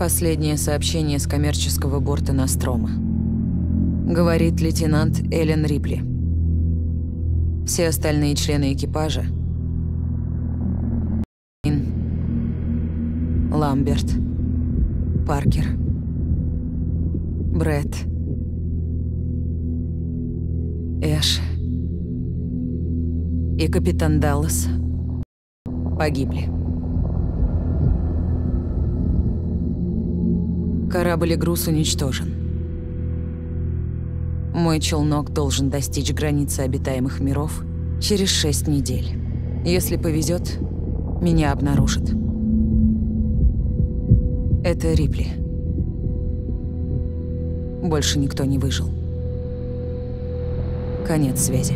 Последнее сообщение с коммерческого борта Настрома. Говорит лейтенант Эллен Рипли. Все остальные члены экипажа. Ламберт, Паркер, Брэд, Эш. И капитан Даллас. Погибли. Корабль и груз уничтожен. Мой челнок должен достичь границы обитаемых миров через шесть недель. Если повезет, меня обнаружат. Это Рипли. Больше никто не выжил. Конец связи.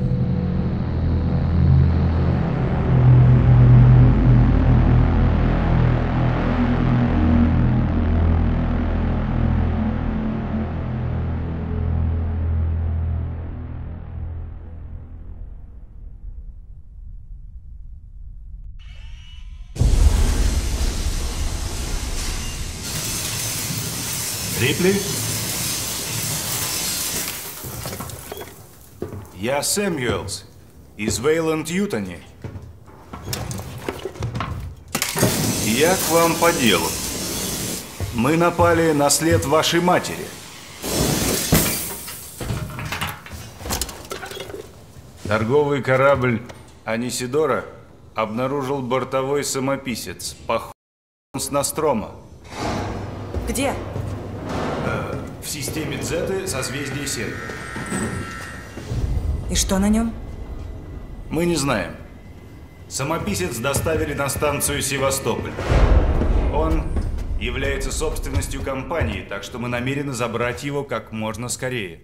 Рипли? Я Сэмюэлс из Вейланд Ютони. Я к вам по делу. Мы напали на след вашей матери. Торговый корабль Анисидора обнаружил бортовой самописец, похож с Настрома. Где? В системе Дзеты созвездие Серга. И что на нем? Мы не знаем. Самописец доставили на станцию Севастополь. Он является собственностью компании, так что мы намерены забрать его как можно скорее.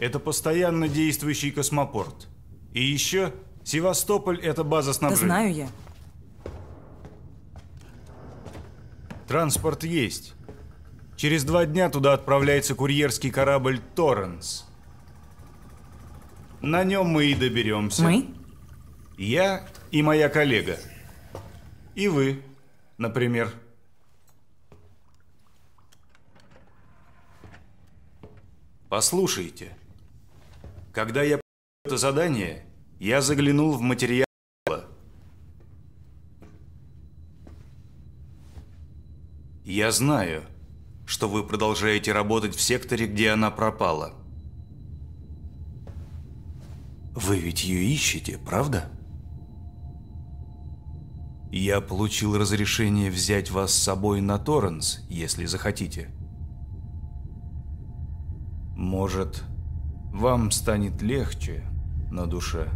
Это постоянно действующий космопорт. И еще Севастополь – это база Да снабжения. знаю я. Транспорт есть. Через два дня туда отправляется курьерский корабль «Торренс». На нем мы и доберемся. Мы? Я и моя коллега. И вы, например. Послушайте. Когда я это задание, я заглянул в материал. Я знаю, что вы продолжаете работать в секторе, где она пропала. Вы ведь ее ищете, правда? Я получил разрешение взять вас с собой на Торренс, если захотите. Может, вам станет легче на душе.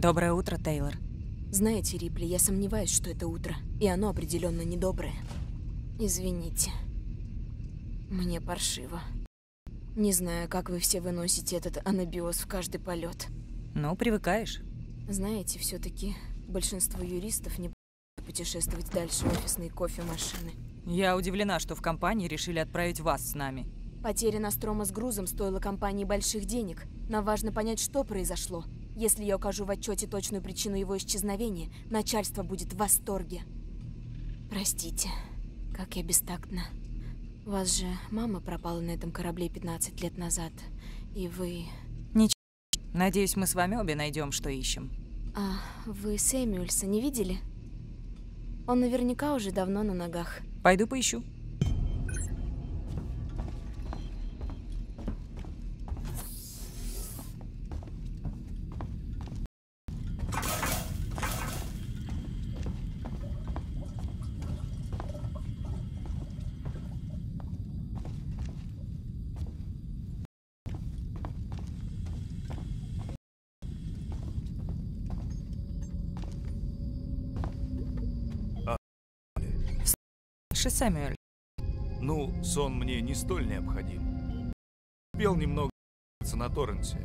Доброе утро, Тейлор. Знаете, Рипли, я сомневаюсь, что это утро, и оно определенно недоброе. Извините. Мне паршиво. Не знаю, как вы все выносите этот анабиоз в каждый полет. Ну, привыкаешь. Знаете, все-таки большинство юристов не путешествовать дальше офисной кофемашины. Я удивлена, что в компании решили отправить вас с нами. Потеря Настрома с грузом стоила компании больших денег. Нам важно понять, что произошло. Если я укажу в отчете точную причину его исчезновения, начальство будет в восторге. Простите, как я бестактна. Вас же мама пропала на этом корабле 15 лет назад, и вы... Надеюсь, мы с вами обе найдем, что ищем. А вы Сэмюэльса не видели? Он наверняка уже давно на ногах. Пойду поищу. Ши Сэмюэль. Ну, сон мне не столь необходим. Успел немного на торренте.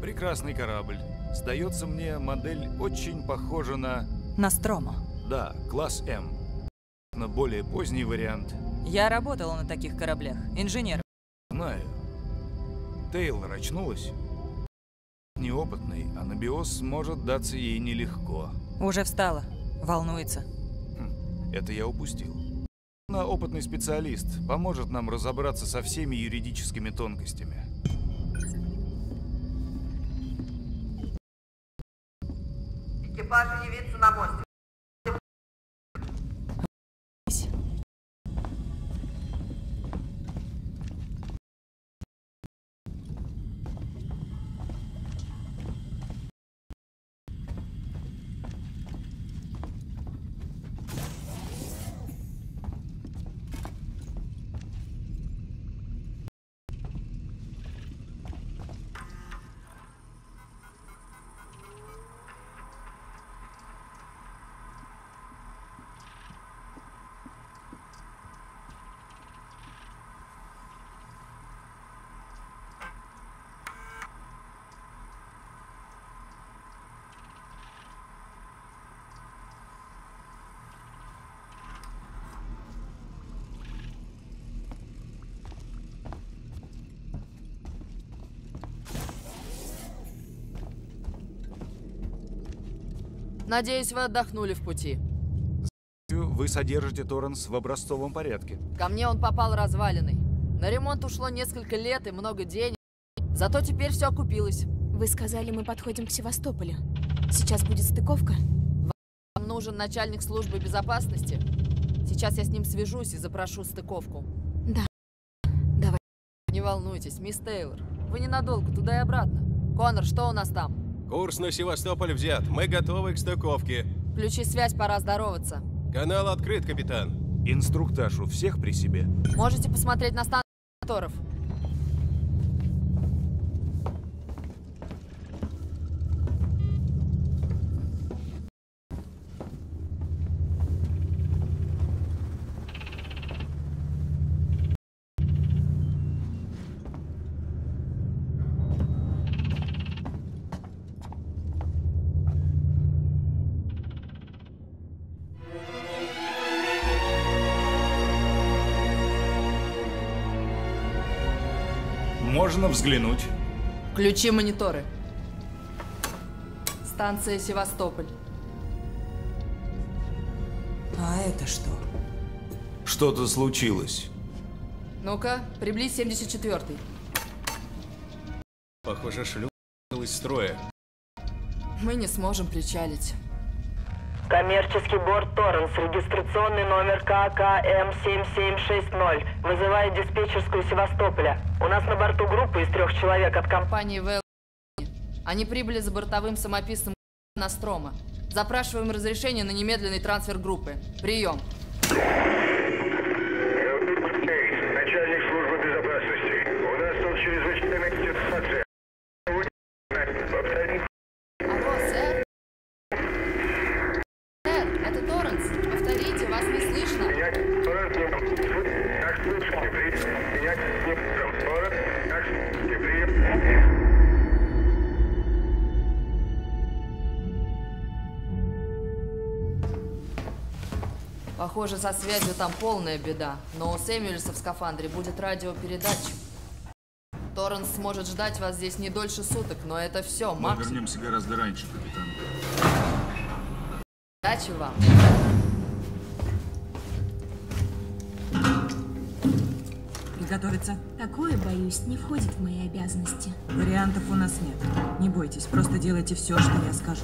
Прекрасный корабль. Сдается мне, модель очень похожа на... Настромо. Да, класс М. На более поздний вариант. Я работала на таких кораблях. Инженер. Знаю. Тейлор очнулась? Неопытный, анабиоз может даться ей нелегко. Уже встала. Волнуется. Хм, это я упустил. Опытный специалист, поможет нам разобраться со всеми юридическими тонкостями. Экипаж явится на мост. Надеюсь, вы отдохнули в пути. Вы содержите Торренс в образцовом порядке. Ко мне он попал разваленный. На ремонт ушло несколько лет и много денег. Зато теперь все окупилось. Вы сказали, мы подходим к Севастополю. Сейчас будет стыковка? Вам нужен начальник службы безопасности. Сейчас я с ним свяжусь и запрошу стыковку. Да. Давай. Не волнуйтесь, мисс Тейлор. Вы ненадолго, туда и обратно. Конор, что у нас там? Курс на Севастополь взят. Мы готовы к стыковке. Включи связь, пора здороваться. Канал открыт, капитан. Инструктаж у всех при себе. Можете посмотреть на станцию моторов. Можно взглянуть. Включи мониторы. Станция Севастополь. А это что? Что-то случилось. Ну-ка, приблизь 74-й. Похоже, шлюп из строя. Мы не сможем причалить. Коммерческий борт Торренс, регистрационный номер ККМ7760. Вызывает диспетчерскую Севастополя. У нас на борту группа из трех человек от компании. ВЛ. Они прибыли за бортовым самописцем Настрома. Запрашиваем разрешение на немедленный трансфер группы. Прием. Похоже, со связью там полная беда. Но у Сэмюэльса в скафандре будет радиопередатчик. Торренс сможет ждать вас здесь не дольше суток, но это все, Мы максимум. вернемся гораздо раньше, капитан. Удачи вам. Приготовиться. Такое, боюсь, не входит в мои обязанности. Вариантов у нас нет. Не бойтесь, просто делайте все, что я скажу.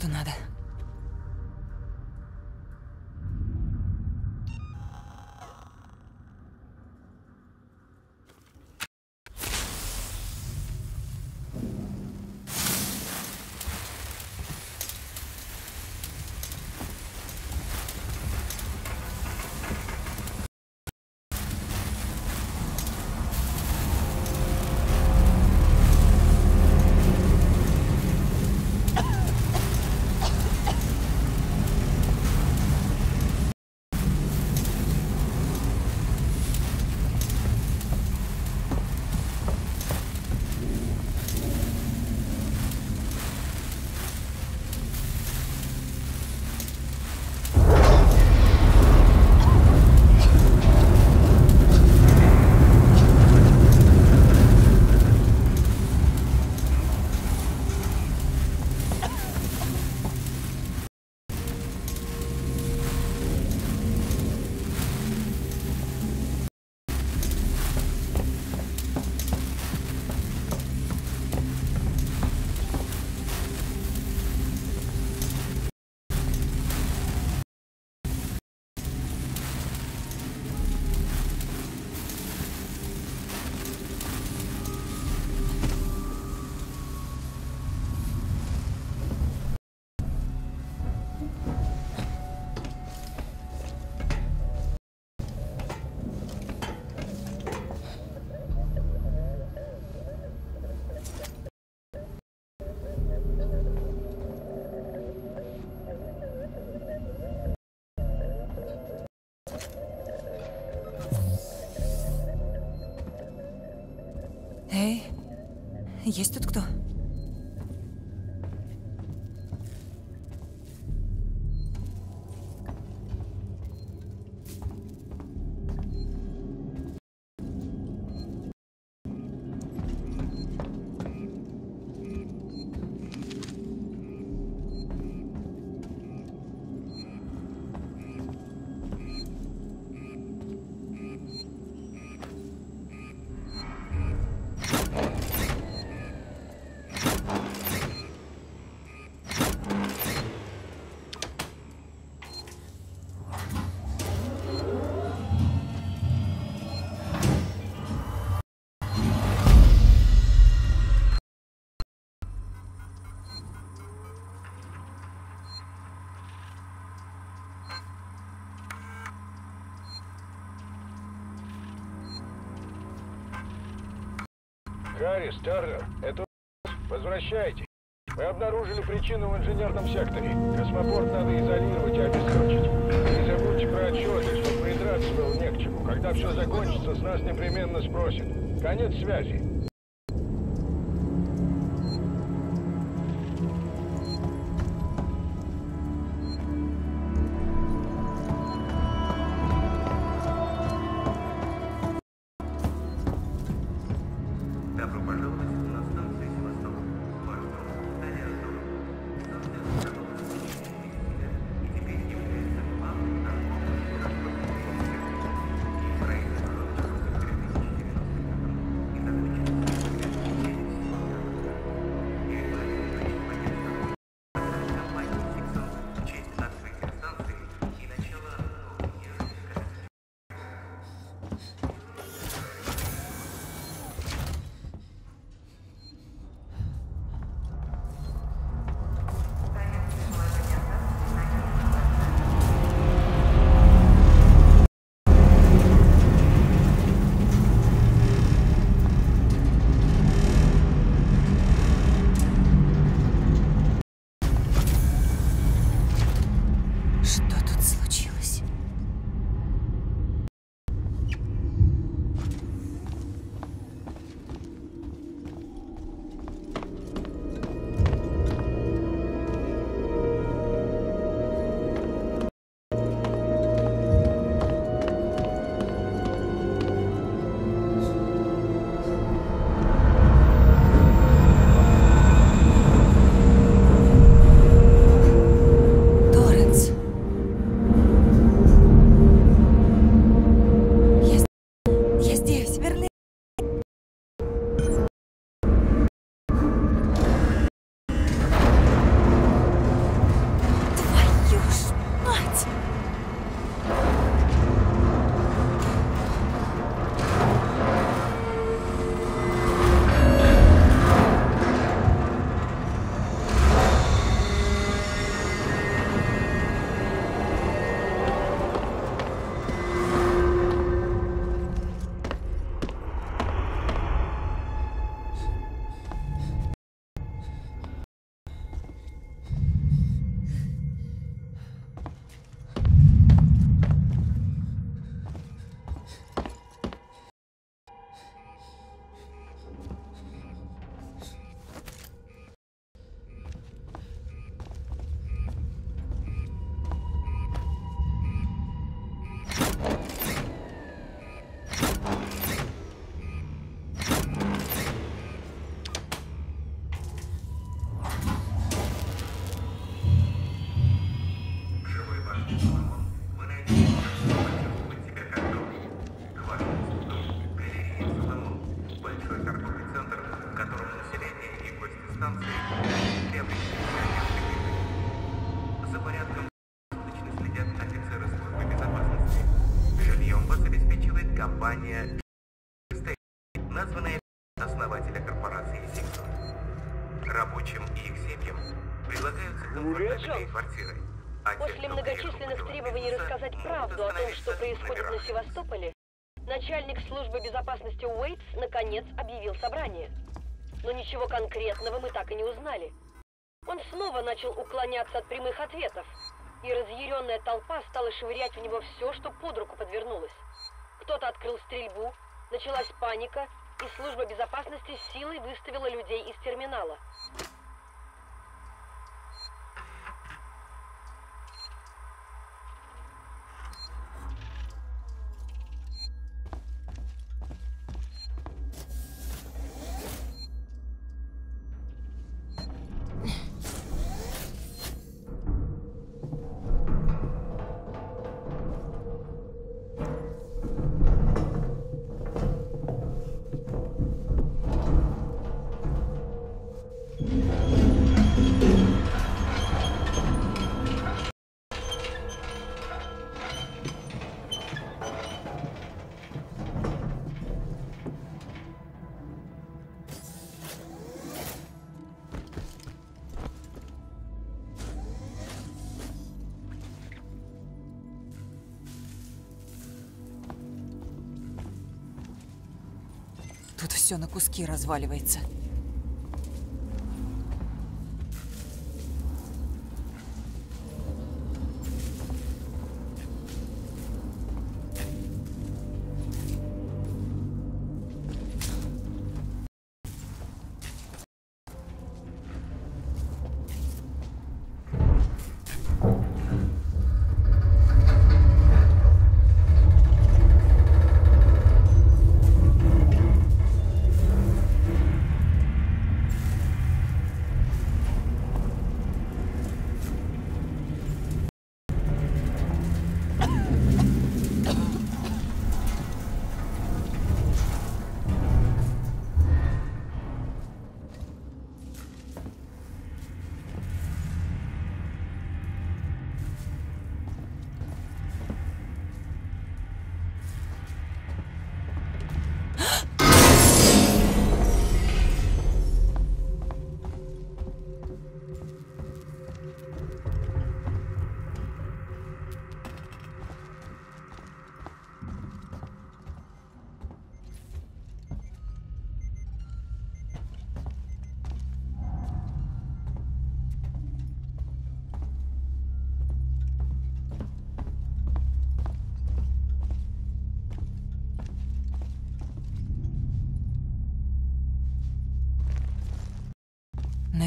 Что надо. Есть тут кто? Харрис, Тернер, это возвращайтесь. Мы обнаружили причину в инженерном секторе. Космопорт надо изолировать и обесточить. Не забудьте про отчеты, чтобы придраться было не к чему. Когда все закончится, с нас непременно спросят. Конец связи. Том, что происходит на Севастополе, начальник службы безопасности Уэйтс наконец объявил собрание. Но ничего конкретного мы так и не узнали. Он снова начал уклоняться от прямых ответов, и разъяренная толпа стала швырять в него все, что под руку подвернулось. Кто-то открыл стрельбу, началась паника, и служба безопасности силой выставила людей из терминала. Все на куски разваливается.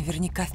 Наверняка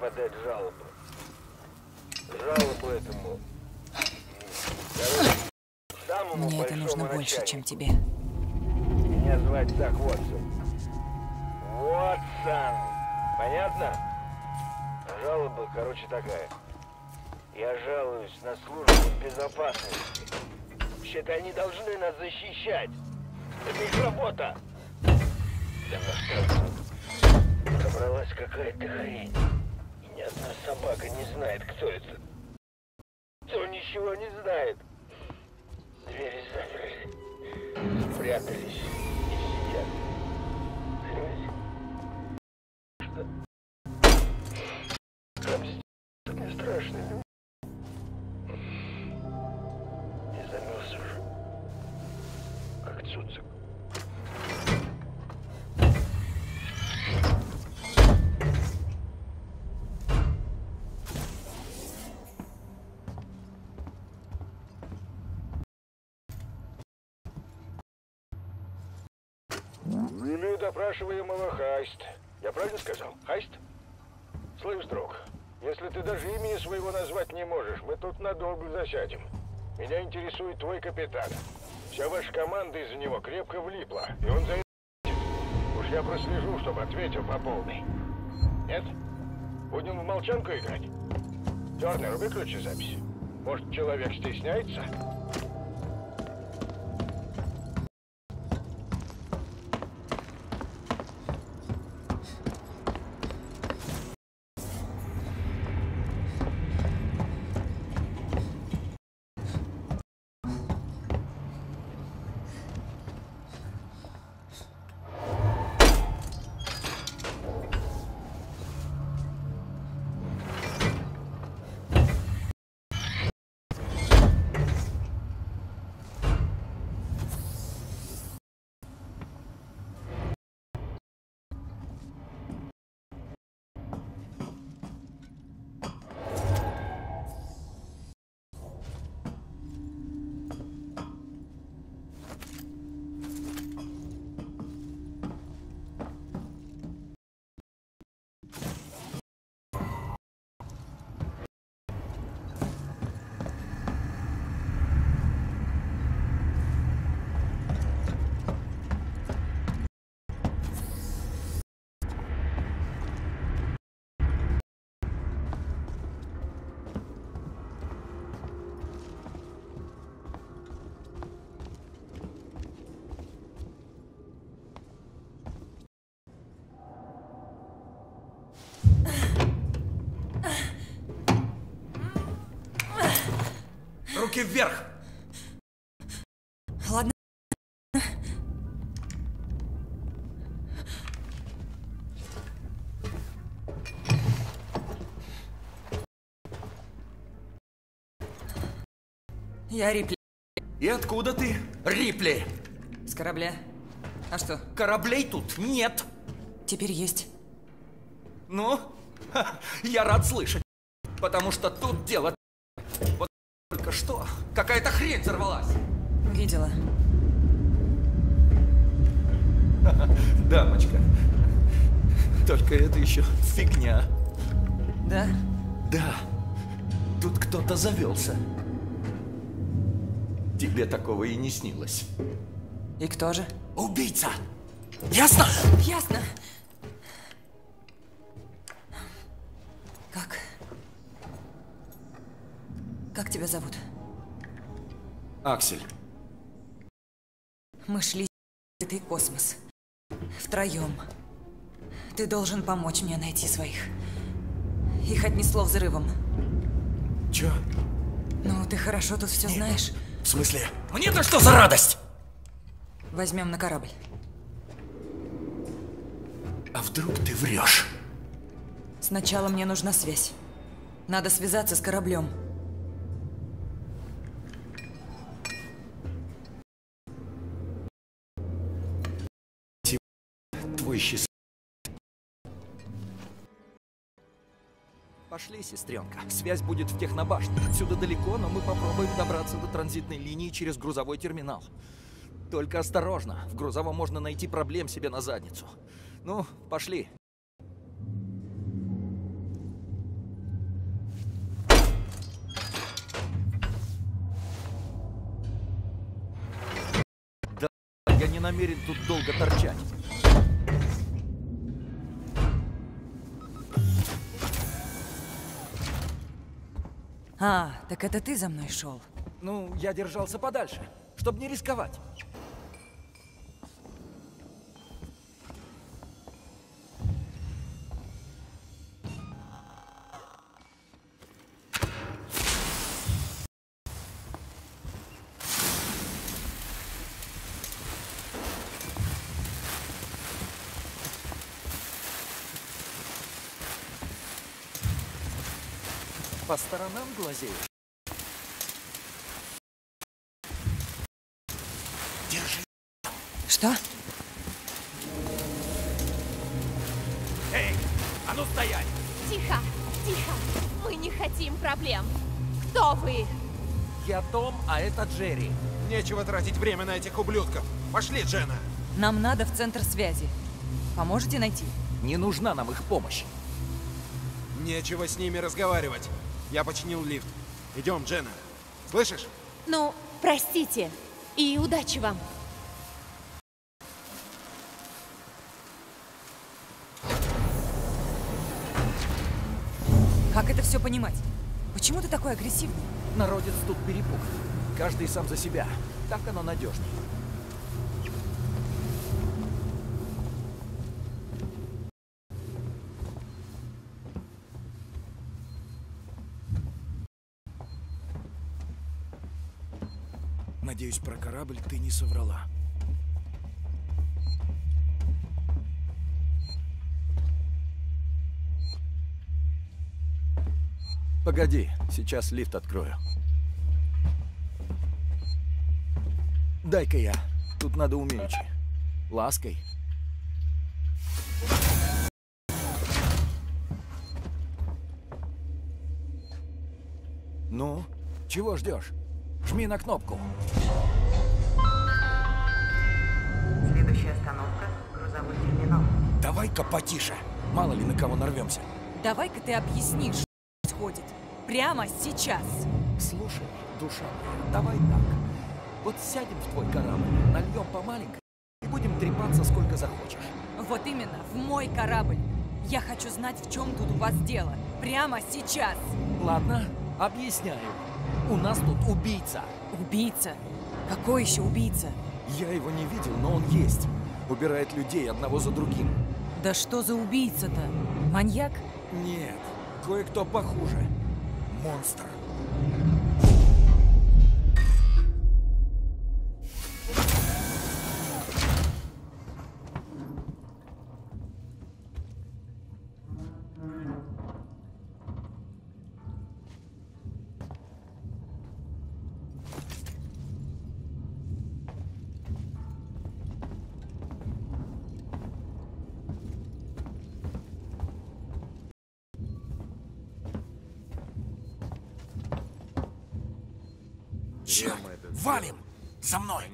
подать жалобу. Жалобу этому... Короче, самому Мне это нужно больше, начальнику. чем тебе. Меня звать так Уотсон. Уотсон! Понятно? Жалоба, короче, такая. Я жалуюсь на службу безопасности. Вообще-то они должны нас защищать. Это их работа. Да на Собралась какая-то хрень. Собака не знает, кто это. Допрашиваемого Хайст. Я правильно сказал? Хайст? Слышь, друг, если ты даже имени своего назвать не можешь, мы тут надолго засядем. Меня интересует твой капитан. Вся ваша команда из-за него крепко влипла, и он за это Уж я прослежу, чтобы ответил по полной. Нет? Будем в молчанку играть? Тернер, выключи запись. Может, человек стесняется? Руки вверх! Ладно. Я Рипли. И откуда ты, Рипли? С корабля. А что? Кораблей тут нет. Теперь есть. Ну, ха, я рад слышать. Потому что тут дело... Какая-то хрень взорвалась. Видела. Дамочка. Только это еще фигня. Да? Да. Тут кто-то завелся. Тебе такого и не снилось. И кто же? Убийца! Ясно? Ясно. Как? Как тебя зовут? Аксель. Мы шли в ты космос. Втроем. Ты должен помочь мне найти своих. Их отнесло взрывом. Чё? Ну, ты хорошо тут все знаешь. В смысле? Мне-то что за радость? Возьмем на корабль. А вдруг ты врешь? Сначала мне нужна связь. Надо связаться с кораблем. такой. Пошли, сестренка. Связь будет в технобашне. Отсюда далеко, но мы попробуем добраться до транзитной линии через грузовой терминал. Только осторожно. В грузовом можно найти проблем себе на задницу. Ну, пошли. Да, я не намерен тут долго торчать. А, так это ты за мной шел? Ну, я держался подальше, чтобы не рисковать. Сторонам глазеешь? Держи. Что? Эй, а ну стоять! Тихо, тихо. Мы не хотим проблем. Кто вы? Я Том, а это Джерри. Нечего тратить время на этих ублюдков. Пошли, Джена. Нам надо в центр связи. Поможете найти? Не нужна нам их помощь. Нечего с ними разговаривать. Я починил лифт. Идем, Джена. Слышишь? Ну, простите. И удачи вам. Как это все понимать? Почему ты такой агрессивный? Народец тут перепуг. Каждый сам за себя. Так оно надежнее. Надеюсь, про корабль ты не соврала. Погоди, сейчас лифт открою. Дай-ка я. Тут надо умеючи. Лаской. Ну, чего ждешь? Жми на кнопку. Следующая остановка – грузовой терминал. Давай-ка потише. Мало ли на кого нарвемся. Давай-ка ты объяснишь, что происходит. Прямо сейчас. Слушай, душа моя, давай так. Вот сядем в твой корабль, нальем по маленькой и будем трепаться сколько захочешь. Вот именно, в мой корабль. Я хочу знать, в чем тут у вас дело. Прямо сейчас. Ладно, объясняю. У нас тут убийца. Убийца? Какой еще убийца? Я его не видел, но он есть. Убирает людей одного за другим. Да что за убийца-то? Маньяк? Нет, кое-кто похуже. Монстр.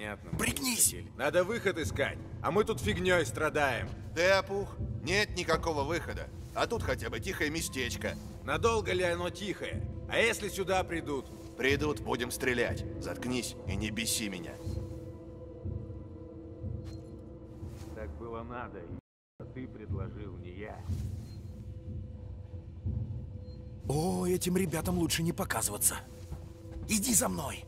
Понятно. Пригнись! Надо выход искать, а мы тут фигней страдаем. Ты опух? Нет никакого выхода. А тут хотя бы тихое местечко. Надолго ли оно тихое? А если сюда придут? Придут, будем стрелять. Заткнись и не беси меня. Так было надо, а ты предложил, не я. О, этим ребятам лучше не показываться. Иди за мной.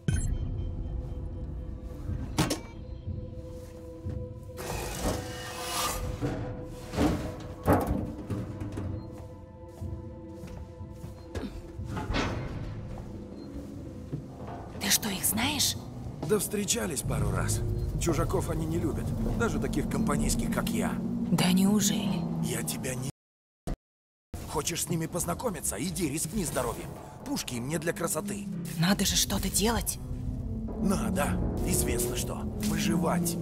Знаешь? Да встречались пару раз. Чужаков они не любят. Даже таких компанейских, как я. Да неужели? Я тебя не... Хочешь с ними познакомиться? Иди, рискни здоровьем. Пушки им не для красоты. Надо же что-то делать. Надо. Известно что. Выживать.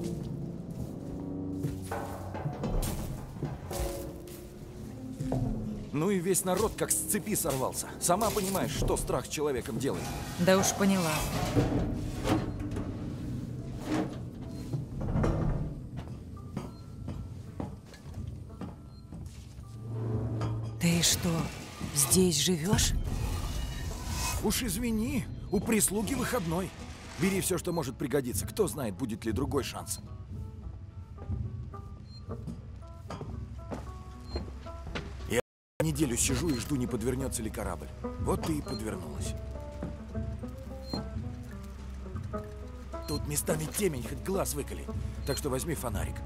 Ну и весь народ как с цепи сорвался. Сама понимаешь, что страх с человеком делает. Да уж поняла. Ты что, здесь живешь? Уж извини, у прислуги выходной. Бери все, что может пригодиться. Кто знает, будет ли другой шанс. Неделю сижу и жду, не подвернется ли корабль. Вот ты и подвернулась. Тут местами темень, хоть глаз выколи. Так что возьми фонарик.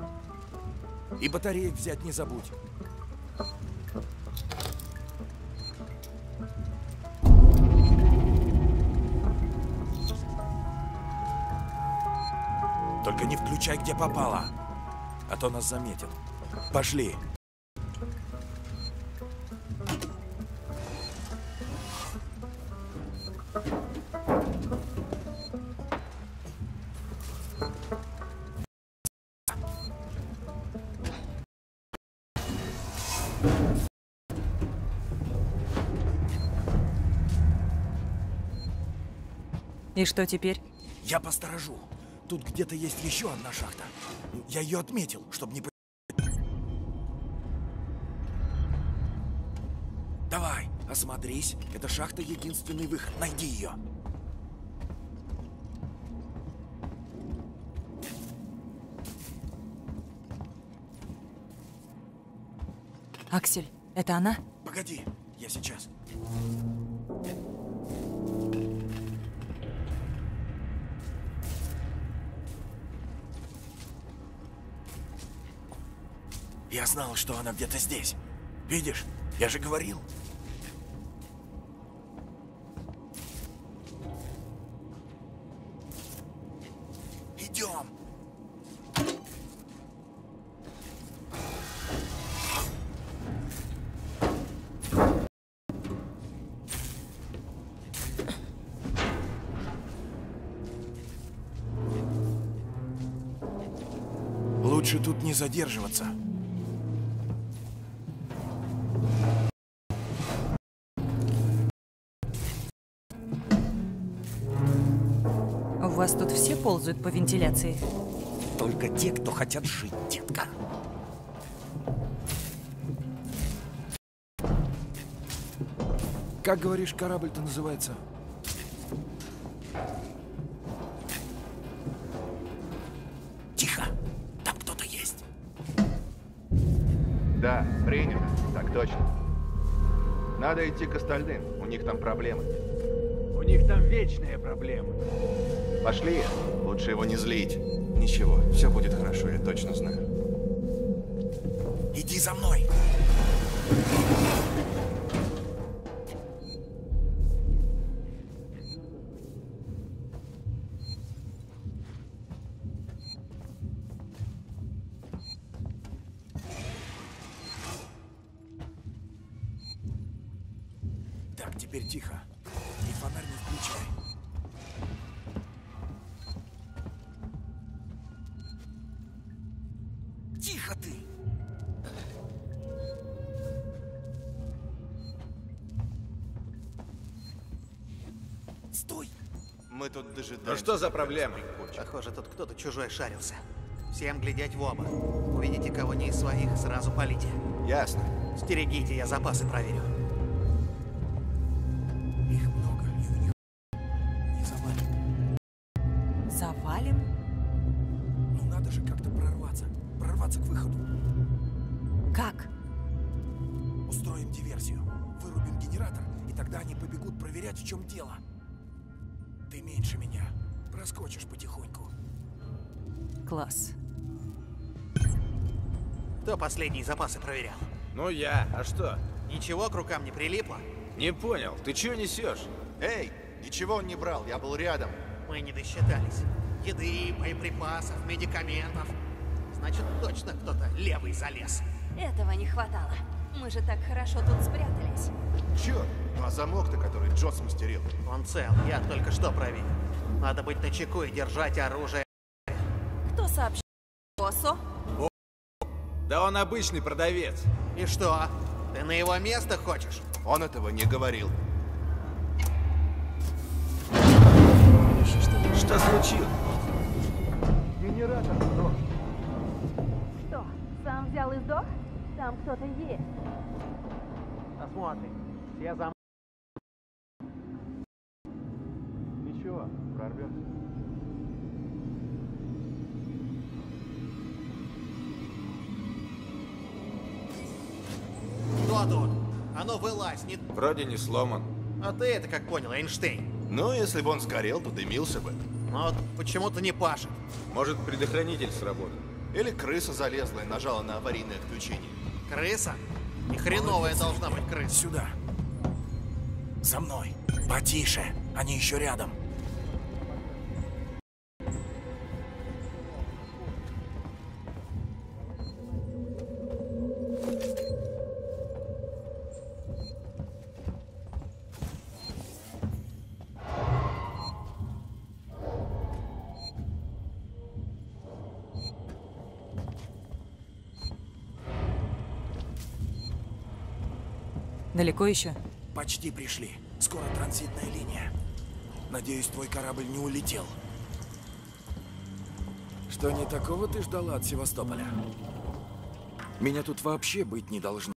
И батареек взять не забудь. Только не включай, где попало. А то нас заметят. Пошли. И что теперь? Я посторожу. Тут где-то есть еще одна шахта. Я ее отметил, чтобы не... Давай, осмотрись. Эта шахта единственный выход. Найди ее. Аксель, это она? Погоди, я сейчас. Я знал, что она где-то здесь. Видишь? Я же говорил. Задерживаться. У вас тут все ползают по вентиляции? Только те, кто хотят жить, детка. Как говоришь, корабль-то называется? Точно. Надо идти к остальным. У них там проблемы. У них там вечные проблемы. Пошли. Лучше его не злить. Ничего, все будет хорошо, я точно знаю. Иди за мной! Ну что за проблема? Похоже, тут кто-то чужой шарился. Всем глядеть в оба. Увидите кого не из своих, сразу полите. Ясно. Стерегите, я запасы проверю. Ну я, а что? Ничего к рукам не прилипло? Не понял, ты чего несешь? Эй, ничего он не брал, я был рядом. Мы не досчитались. Еды, боеприпасов, медикаментов. Значит, точно кто-то левый залез. Этого не хватало. Мы же так хорошо тут спрятались. Черт, ну а замок-то, который Джон смастерил? Он цел, я только что проверил. Надо быть начеку и держать оружие. Кто сообщил боссу? Да он обычный продавец. И что? Ты на его место хочешь? Он этого не говорил. Что случилось? Генератор сдох. Что, сам взял и сдох? Там кто-то есть. Посмотрим. Все за... Ничего, прорвемся. Ну вылазь, не... Вроде не сломан. А ты это как понял, Эйнштейн? Ну, если бы он сгорел, то дымился бы. Но вот почему-то не пашет. Может, предохранитель сработал. Или крыса залезла и нажала на аварийное отключение. Крыса? Ни хреновая должна быть крыса. Сюда. За мной. Потише. Они еще рядом. Далеко еще? Почти пришли. Скоро транзитная линия. Надеюсь, твой корабль не улетел. Что не такого ты ждала от Севастополя? Меня тут вообще быть не должно.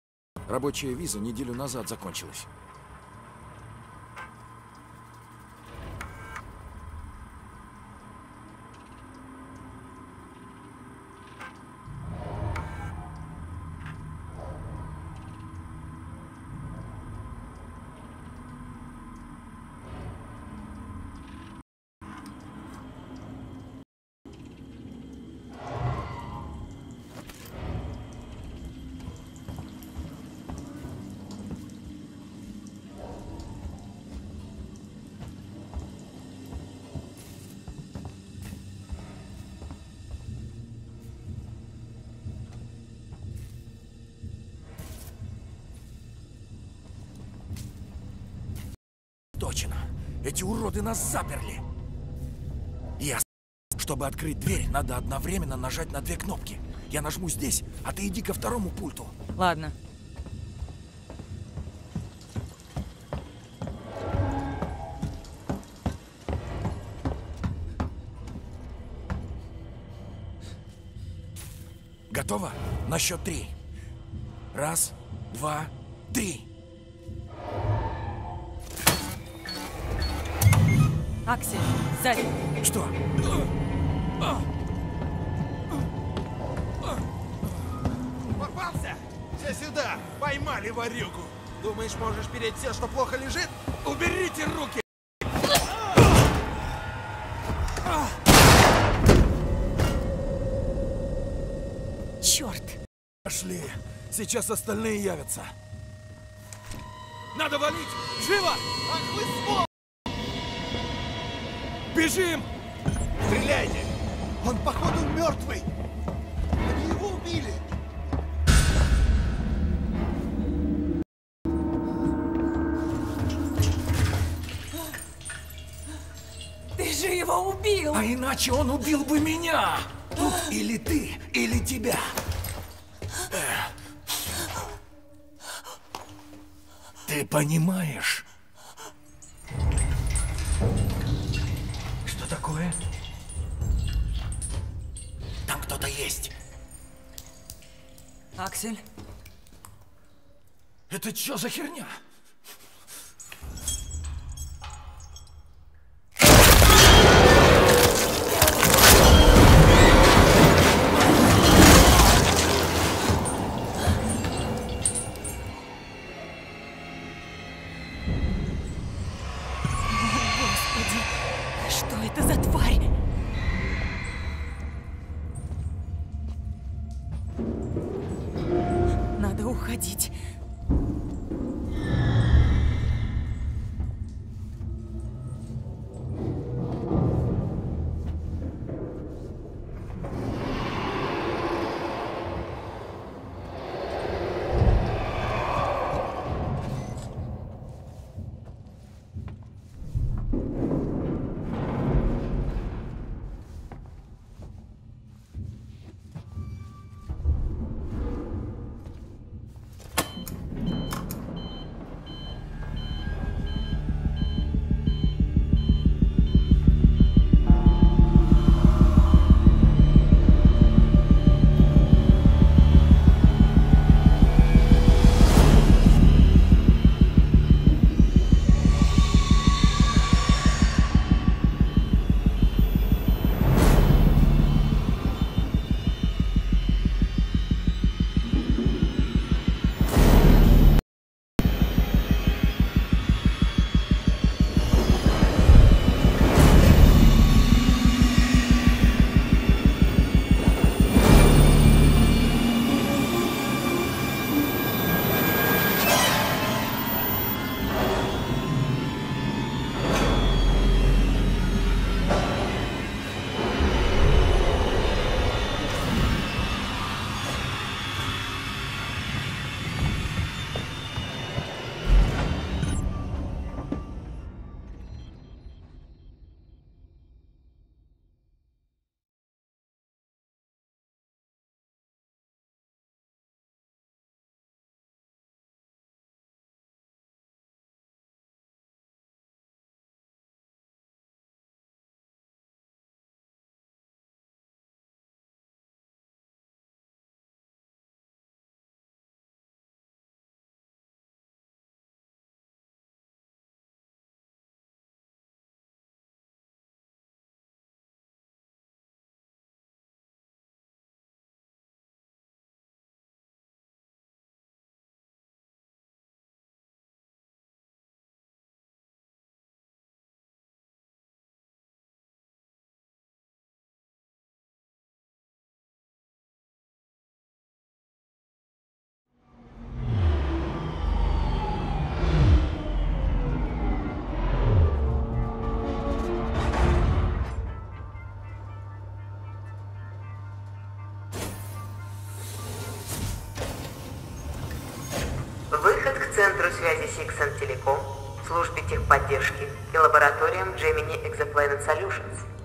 Рабочая виза неделю назад закончилась. Уроды нас заперли. Ясно. Чтобы открыть дверь, надо одновременно нажать на две кнопки. Я нажму здесь, а ты иди ко второму пульту. Ладно. Готово? На счет три. Раз, два, три. Аксель, сзади. Что? Попался? Все сюда! Поймали ворюгу! Думаешь, можешь переть все, что плохо лежит? Уберите руки! Черт! Пошли. Сейчас остальные явятся. Надо валить! Живо! Ах вы свол! Бежим! Стреляйте! Он, походу, мертвый! Они его убили! Ты же его убил! А иначе он убил бы меня! Тут или ты, или тебя. Ты понимаешь? Аксель? Это что за херня? Центру связи Сиксон Телеком, службе техподдержки и лабораториям Gemini Exoplanet Solutions.